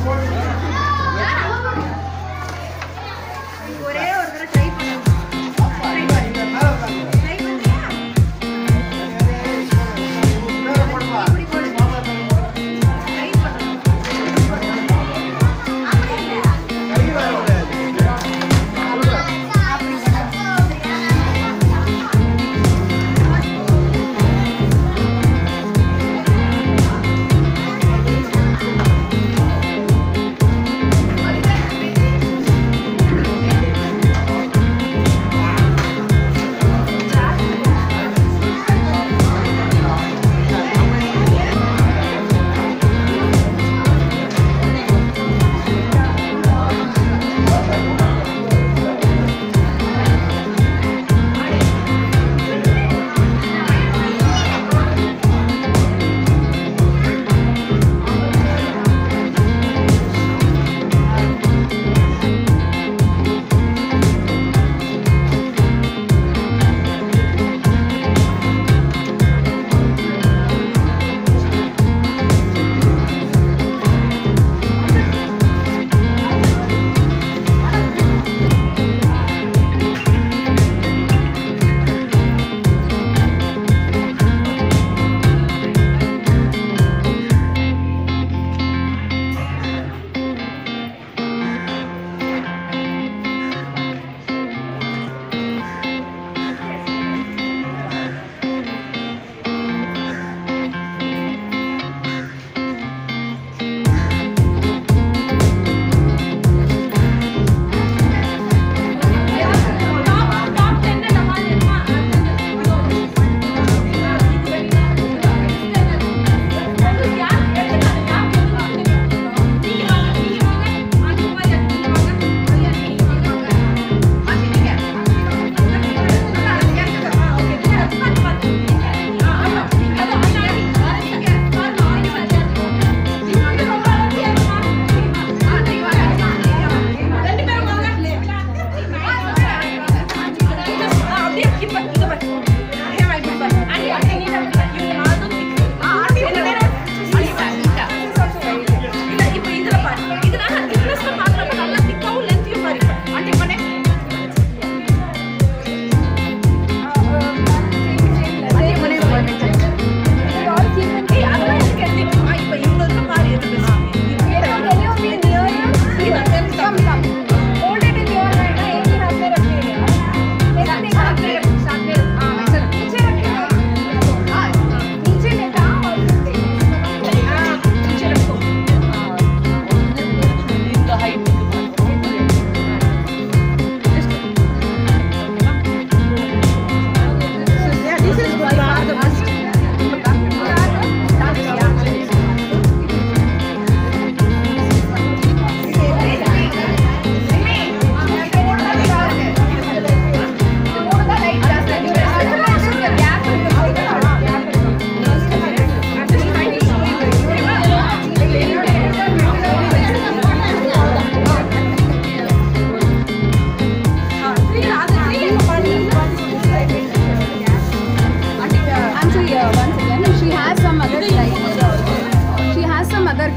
Thank you.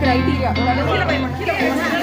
criteria.